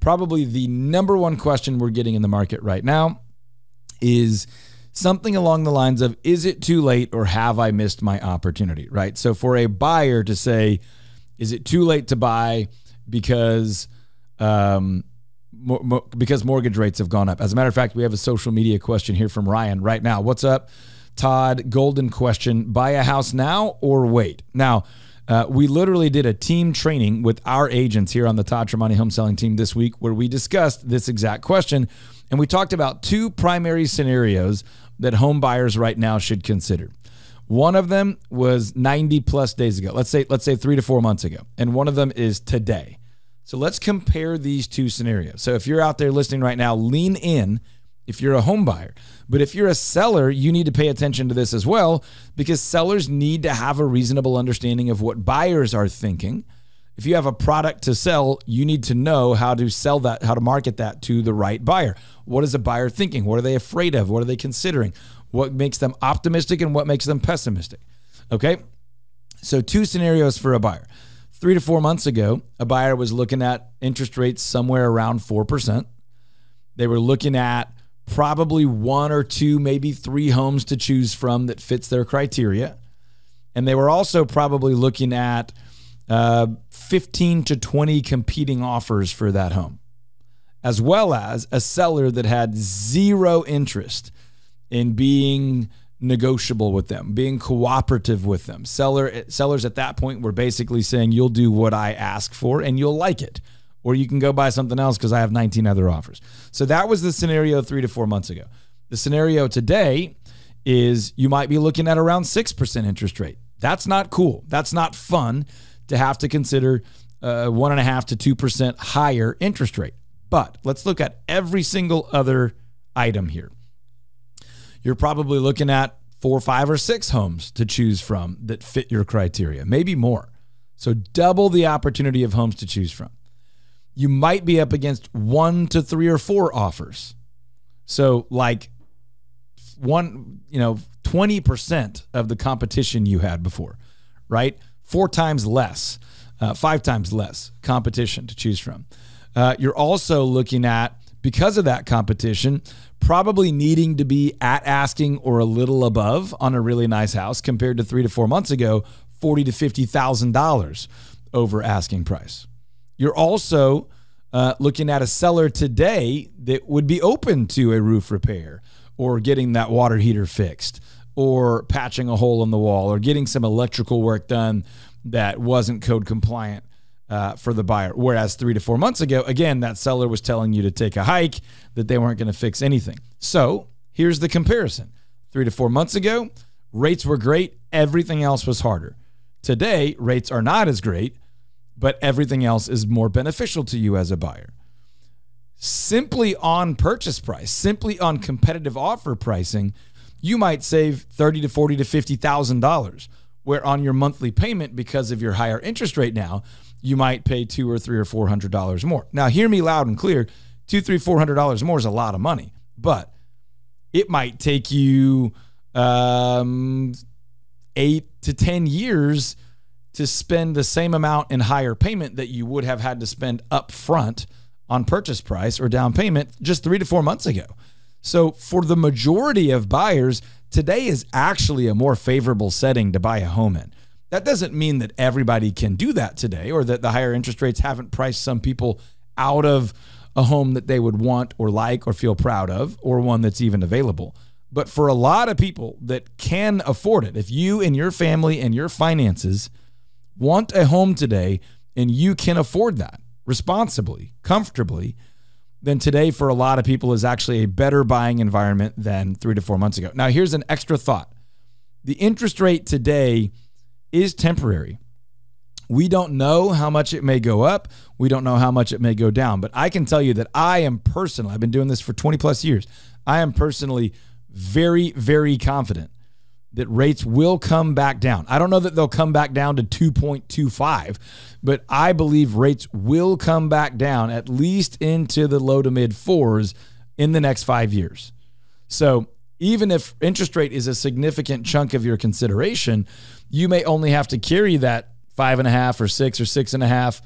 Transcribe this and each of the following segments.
probably the number one question we're getting in the market right now is something along the lines of is it too late or have I missed my opportunity, right? So for a buyer to say, is it too late to buy because um, because mortgage rates have gone up? As a matter of fact, we have a social media question here from Ryan right now. What's up, Todd? Golden question: Buy a house now or wait? Now. Uh, we literally did a team training with our agents here on the Todd Tramonte home selling team this week where we discussed this exact question. And we talked about two primary scenarios that home buyers right now should consider. One of them was 90 plus days ago. Let's say let's say 3 to 4 months ago. And one of them is today. So let's compare these two scenarios. So if you're out there listening right now, lean in if you're a home buyer. But if you're a seller, you need to pay attention to this as well because sellers need to have a reasonable understanding of what buyers are thinking. If you have a product to sell, you need to know how to sell that, how to market that to the right buyer. What is a buyer thinking? What are they afraid of? What are they considering? What makes them optimistic and what makes them pessimistic? Okay. So, two scenarios for a buyer. Three to four months ago, a buyer was looking at interest rates somewhere around 4%. They were looking at probably one or two, maybe three homes to choose from that fits their criteria. And they were also probably looking at uh, 15 to 20 competing offers for that home, as well as a seller that had zero interest in being negotiable with them, being cooperative with them. Seller sellers at that point were basically saying, "You'll do what I ask for, and you'll like it." Or you can go buy something else because I have 19 other offers. So that was the scenario three to four months ago. The scenario today is you might be looking at around 6% interest rate. That's not cool. That's not fun to have to consider uh, one and a half to 2% higher interest rate. But let's look at every single other item here. You're probably looking at four, five, or six homes to choose from that fit your criteria, maybe more. So double the opportunity of homes to choose from you might be up against one to three or four offers. So, like one, you know, 20% of the competition you had before, right? Four times less, uh, five times less competition to choose from. Uh, you're also looking at, because of that competition, probably needing to be at asking or a little above on a really nice house compared to three to four months ago, forty to fifty thousand dollars over asking price. You're also uh, looking at a seller today that would be open to a roof repair or getting that water heater fixed or patching a hole in the wall or getting some electrical work done that wasn't code compliant uh, for the buyer. Whereas three to four months ago, again, that seller was telling you to take a hike, that they weren't going to fix anything. So here's the comparison three to four months ago, rates were great, everything else was harder. Today, rates are not as great, but everything else is more beneficial to you as a buyer. Simply on purchase price, simply on competitive offer pricing, you might save thirty to forty to fifty thousand dollars. Where on your monthly payment, because of your higher interest rate now, you might pay two or three or four hundred dollars more. Now, hear me loud and clear: two, three, four hundred dollars more is a lot of money, but it might take you um, eight to ten years to spend the same amount in higher payment that you would have had to spend up front on purchase price or down payment just three to four months ago. So, for the majority of buyers, today is actually a more favorable setting to buy a home in. That doesn't mean that everybody can do that today or that the higher interest rates haven't priced some people out of a home that they would want or like or feel proud of or one that's even available. But for a lot of people that can afford it, if you and your family and your finances want a home today and you can afford that responsibly, comfortably, then today for a lot of people is actually a better buying environment than three to four months ago. Now, here's an extra thought the interest rate today is temporary. We don't know how much it may go up. We don't know how much it may go down. But I can tell you that I am personally, I've been doing this for 20 plus years. I am personally very, very confident that rates will come back down. I don't know that they'll come back down to 2.25, but I believe rates will come back down at least into the low to mid fours in the next five years. So even if interest rate is a significant chunk of your consideration, you may only have to carry that five and a half or six or six and a half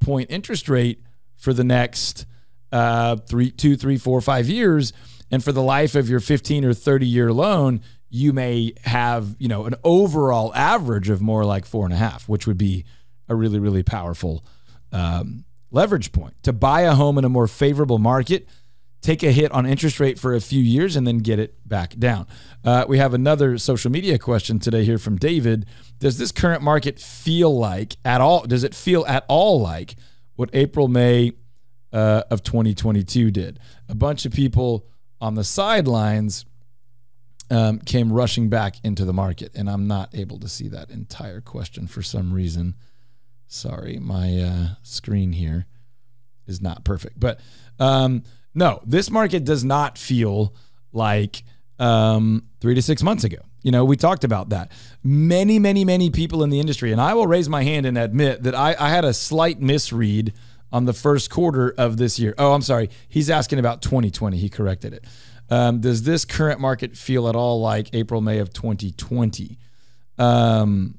point interest rate for the next uh, three, two, three, four, five years. And for the life of your 15 or 30 year loan, you may have, you know, an overall average of more like four and a half, which would be a really, really powerful um, leverage point. To buy a home in a more favorable market, take a hit on interest rate for a few years and then get it back down. Uh, we have another social media question today here from David. Does this current market feel like at all? Does it feel at all like what April, May uh, of 2022 did? A bunch of people on the sidelines um, came rushing back into the market, and I'm not able to see that entire question for some reason. Sorry, my uh, screen here is not perfect, but um, no, this market does not feel like um, three to six months ago. You know, we talked about that. Many, many, many people in the industry, and I will raise my hand and admit that I, I had a slight misread on the first quarter of this year. Oh, I'm sorry. He's asking about 2020. He corrected it. Um, does this current market feel at all like April, May of 2020? Um,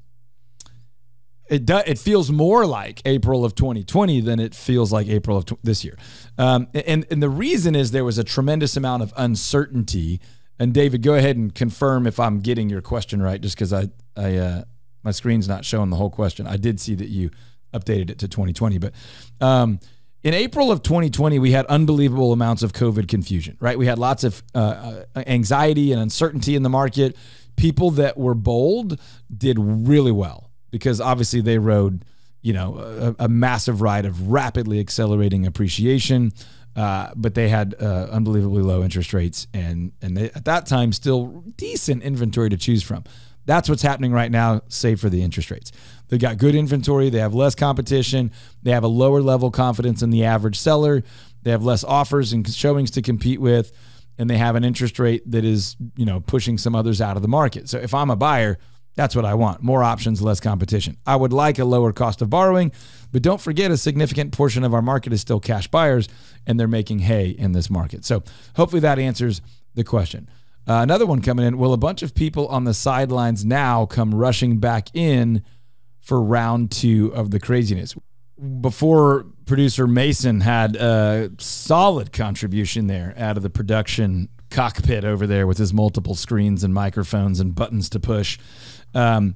it do, it feels more like April of 2020 than it feels like April of this year. Um, and and the reason is there was a tremendous amount of uncertainty. And David, go ahead and confirm if I'm getting your question right, just because I I uh, my screen's not showing the whole question. I did see that you updated it to 2020, but um, in April of 2020, we had unbelievable amounts of COVID confusion. Right, we had lots of uh, uh anxiety and uncertainty in the market. People that were bold did really well because obviously they rode, you know, a, a massive ride of rapidly accelerating appreciation. Uh, but they had uh, unbelievably low interest rates and and they, at that time still decent inventory to choose from. That's what's happening right now, save for the interest rates. They got good inventory. They have less competition. They have a lower level confidence in the average seller. They have less offers and showings to compete with, and they have an interest rate that is you know pushing some others out of the market. So if I'm a buyer, that's what I want. More options, less competition. I would like a lower cost of borrowing, but don't forget a significant portion of our market is still cash buyers and they're making hay in this market. So hopefully that answers the question. Uh, another one coming in Will a bunch of people on the sidelines now come rushing back in for round two of the craziness? Before producer Mason had a solid contribution there out of the production cockpit over there with his multiple screens and microphones and buttons to push um,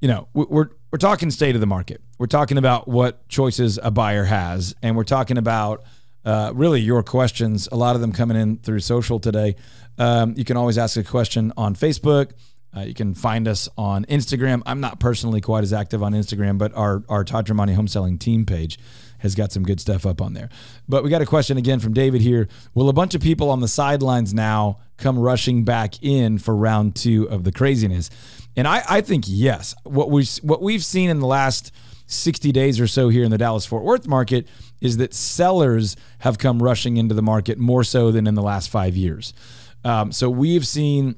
you know, we're we're talking state of the market. We're talking about what choices a buyer has, and we're talking about uh, really your questions. A lot of them coming in through social today. Um, you can always ask a question on Facebook. Uh, you can find us on Instagram. I'm not personally quite as active on Instagram, but our our Todd home selling team page has got some good stuff up on there. But we got a question again from David here. Will a bunch of people on the sidelines now come rushing back in for round two of the craziness? And I, I think yes. What we what we've seen in the last 60 days or so here in the Dallas Fort Worth market is that sellers have come rushing into the market more so than in the last five years. Um, so we've seen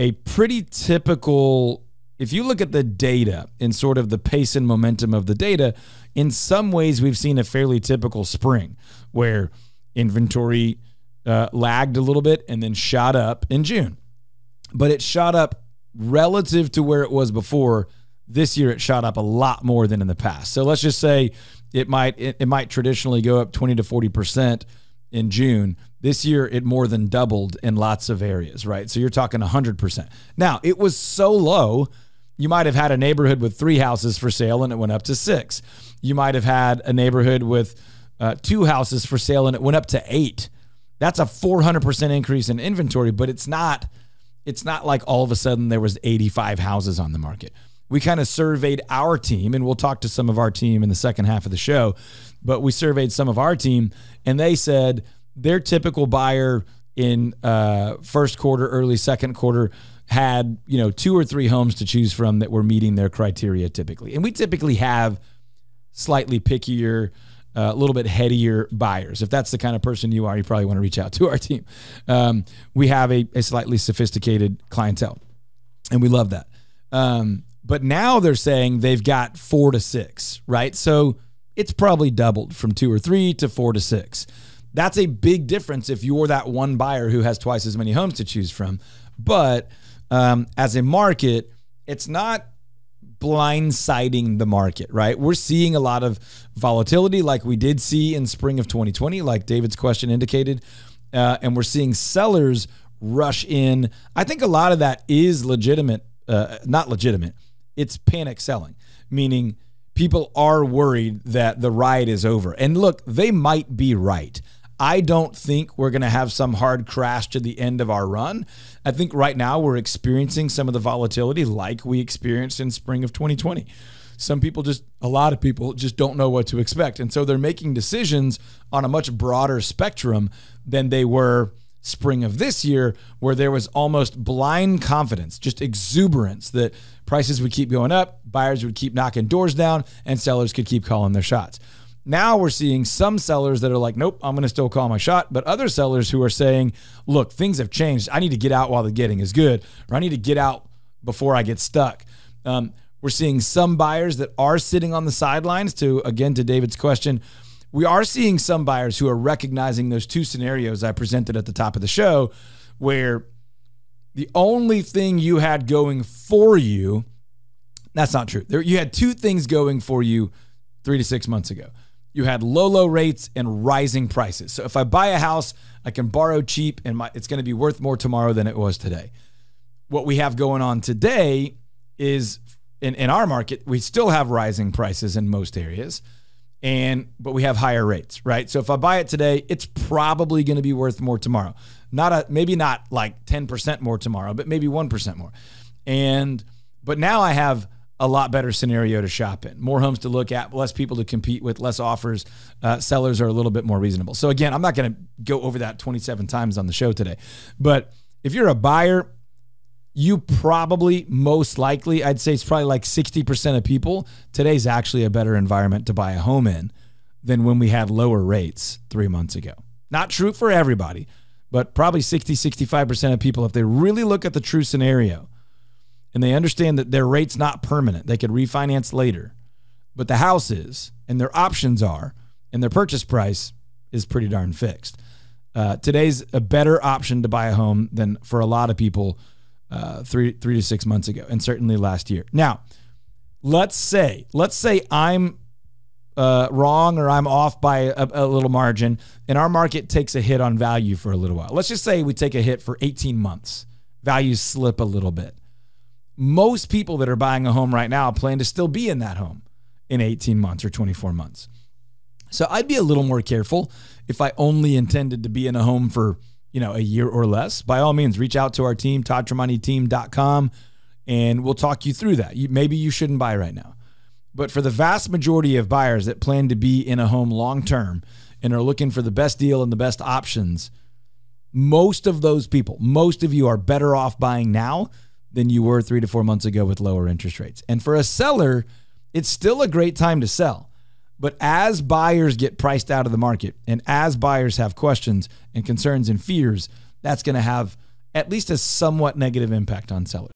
a pretty typical. If you look at the data and sort of the pace and momentum of the data, in some ways we've seen a fairly typical spring where inventory uh, lagged a little bit and then shot up in June. But it shot up relative to where it was before, this year it shot up a lot more than in the past. So let's just say it might it, it might traditionally go up 20 to 40% in June. This year it more than doubled in lots of areas, right? So you're talking 100%. Now, it was so low, you might have had a neighborhood with 3 houses for sale and it went up to 6. You might have had a neighborhood with uh, two houses for sale and it went up to 8. That's a 400% increase in inventory, but it's not it's not like all of a sudden there was 85 houses on the market. We kind of surveyed our team, and we'll talk to some of our team in the second half of the show. But we surveyed some of our team, and they said their typical buyer in uh, first quarter, early second quarter had you know two or three homes to choose from that were meeting their criteria typically, and we typically have slightly pickier a little bit headier buyers. If that's the kind of person you are, you probably want to reach out to our team. Um, we have a, a, slightly sophisticated clientele, and we love that. Um, but now they're saying they've got four to six, right? So it's probably doubled from two or three to four to six. That's a big difference if you're that one buyer who has twice as many homes to choose from. But um, as a market, it's not blindsiding the market, right? We're seeing a lot of volatility like we did see in spring of 2020, like David's question indicated. Uh, and we're seeing sellers rush in. I think a lot of that is legitimate, uh, not legitimate. It's panic selling, meaning people are worried that the ride is over. And look, they might be right. I don't think we're going to have some hard crash to the end of our run. I think right now we're experiencing some of the volatility like we experienced in spring of 2020. Some people just, a lot of people just don't know what to expect. And so they're making decisions on a much broader spectrum than they were spring of this year, where there was almost blind confidence, just exuberance that prices would keep going up, buyers would keep knocking doors down, and sellers could keep calling their shots. Now we're seeing some sellers that are like, nope, I'm going to still call my shot. But other sellers who are saying, look, things have changed. I need to get out while the getting is good, or I need to get out before I get stuck. Um, we're seeing some buyers that are sitting on the sidelines to, again, to David's question, we are seeing some buyers who are recognizing those two scenarios I presented at the top of the show, where the only thing you had going for you, that's not true. There, you had two things going for you three to six months ago you had low, low rates and rising prices. So if I buy a house, I can borrow cheap and my, it's going to be worth more tomorrow than it was today. What we have going on today is in, in our market, we still have rising prices in most areas. And but we have higher rates, right? So if I buy it today, it's probably going to be worth more tomorrow. Not a maybe not like 10% more tomorrow, but maybe 1% more. And but now I have a lot better scenario to shop in. More homes to look at, less people to compete with, less offers. Uh, sellers are a little bit more reasonable. So, again, I'm not going to go over that 27 times on the show today. But if you're a buyer, you probably, most likely, I'd say it's probably like 60% of people, today's actually a better environment to buy a home in than when we had lower rates three months ago. Not true for everybody, but probably 60, 65% of people, if they really look at the true scenario, and they understand that their rate's not permanent. They could refinance later, but the house is, and their options are, and their purchase price is pretty darn fixed. Uh, today's a better option to buy a home than for a lot of people uh, three three to six months ago, and certainly last year. Now, let's say let's say I'm uh, wrong or I'm off by a, a, little margin, and our market takes a hit on value for a little while. Let's just say we take a hit for 18 months. Values slip a little bit most people that are buying a home right now plan to still be in that home in 18 months or 24 months. So I'd be a little more careful if I only intended to be in a home for, you know, a year or less. By all means, reach out to our team, toddtramonteteam.com, and we'll talk you through that. You, maybe you shouldn't buy right now. But for the vast majority of buyers that plan to be in a home long term and are looking for the best deal and the best options, most of those people, most of you are better off buying now than you were three to four months ago with lower interest rates. And for a seller, it's still a great time to sell. But as buyers get priced out of the market and as buyers have questions and concerns and fears, that's going to have at least a somewhat negative impact on sellers.